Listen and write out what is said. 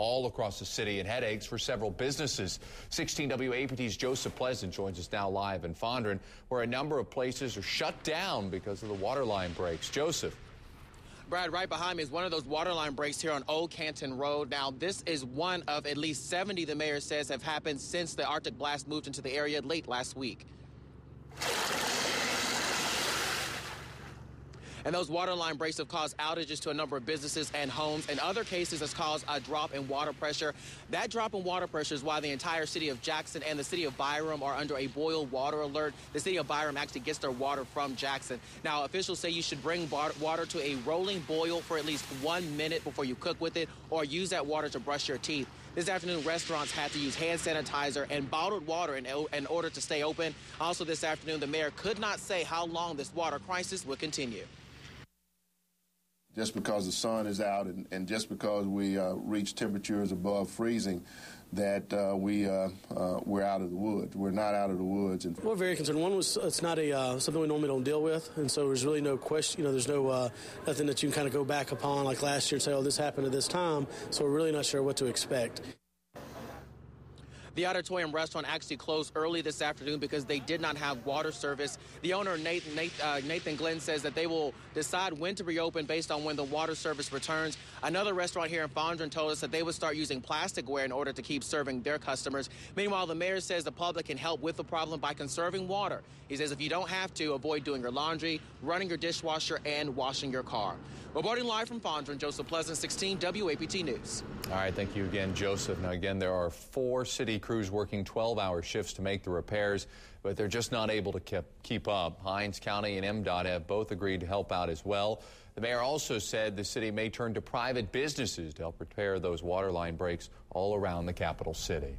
all across the city and headaches for several businesses. 16 WAPT's Joseph Pleasant joins us now live in Fondren, where a number of places are shut down because of the water line breaks. Joseph. Brad, right behind me is one of those waterline breaks here on Old Canton Road. Now, this is one of at least 70 the mayor says have happened since the Arctic blast moved into the area late last week. And those water line breaks have caused outages to a number of businesses and homes. In other cases, has caused a drop in water pressure. That drop in water pressure is why the entire city of Jackson and the city of Byram are under a boil water alert. The city of Byram actually gets their water from Jackson. Now, officials say you should bring water to a rolling boil for at least one minute before you cook with it or use that water to brush your teeth. This afternoon, restaurants had to use hand sanitizer and bottled water in, in order to stay open. Also, this afternoon, the mayor could not say how long this water crisis would continue just because the sun is out and, and just because we uh, reach temperatures above freezing, that uh, we uh, uh, we're out of the woods. We're not out of the woods. And we're very concerned. One was it's not a uh, something we normally don't deal with, and so there's really no question. You know, there's no uh, nothing that you can kind of go back upon like last year and say, oh, this happened at this time. So we're really not sure what to expect. The auditorium restaurant actually closed early this afternoon because they did not have water service. The owner, Nathan, Nathan, uh, Nathan Glenn, says that they will decide when to reopen based on when the water service returns. Another restaurant here in Fondren told us that they would start using plasticware in order to keep serving their customers. Meanwhile, the mayor says the public can help with the problem by conserving water. He says if you don't have to, avoid doing your laundry, running your dishwasher, and washing your car. Reporting live from Fondren, Joseph Pleasant, 16 WAPT News. All right, thank you again, Joseph. Now, again, there are four city crews working 12-hour shifts to make the repairs, but they're just not able to keep, keep up. Hinds County and MDOT have both agreed to help out as well. The mayor also said the city may turn to private businesses to help repair those water line breaks all around the capital city.